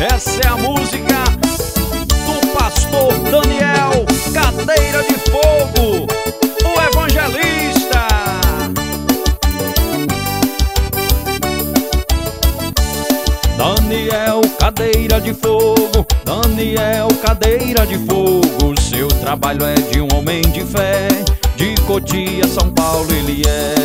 Essa é a música do pastor Daniel Cadeira de Fogo, o evangelista. Daniel Cadeira de Fogo, Daniel Cadeira de Fogo, seu trabalho é de um homem de fé. De Cotia, São Paulo ele é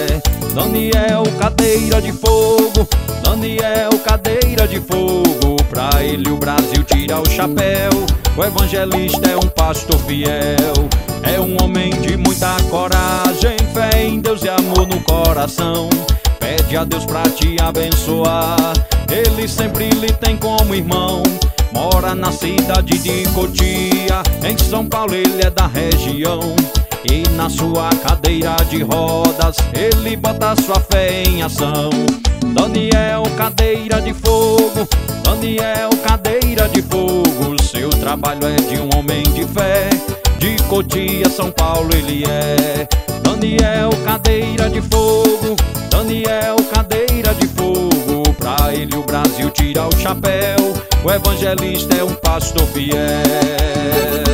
Daniel Cadeira de Fogo. Daniel Cadeira de Fogo. Pra ele o Brasil tira o chapéu. O evangelista é um pastor fiel. É um homem de muita coragem. Fé em Deus e amor no coração. Pede a Deus pra te abençoar. Ele sempre lhe tem como irmão. Mora na cidade de Cotia. Em São Paulo ele é da região e na sua cadeira de rodas ele bota sua fé em ação. Daniel, cadeira de fogo, Daniel, cadeira de fogo. Seu trabalho é de um homem de fé. De Cotia, São Paulo ele é. Daniel, cadeira de fogo, Daniel, cadeira de fogo. Pra ele o Brasil tira o chapéu. O evangelista é um pastor fiel.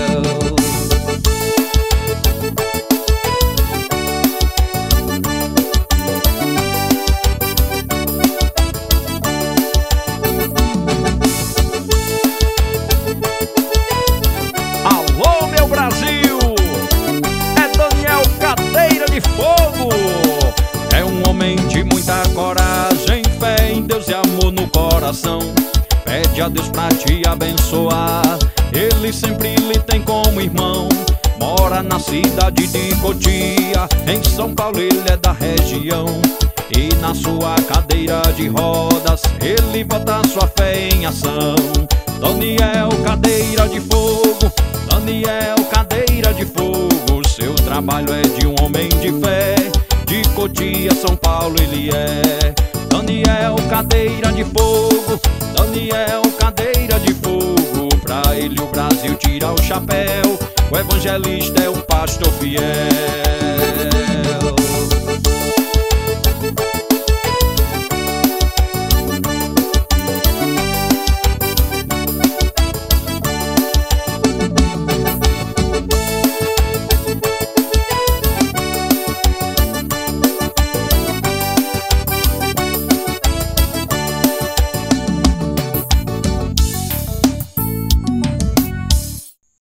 Coração. Pede a Deus pra te abençoar. Ele sempre lhe tem como irmão. Mora na cidade de Cotia. Em São Paulo ele é da região. E na sua cadeira de rodas ele bota sua fé em ação. Daniel, cadeira de fogo. Daniel, cadeira de fogo. Seu trabalho é de um homem de fé. De Cotia, São Paulo ele é. Daniel, cadeira de fogo, Daniel, cadeira de fogo. Pra ele o Brasil tira o chapéu, o evangelista é um pastor fiel.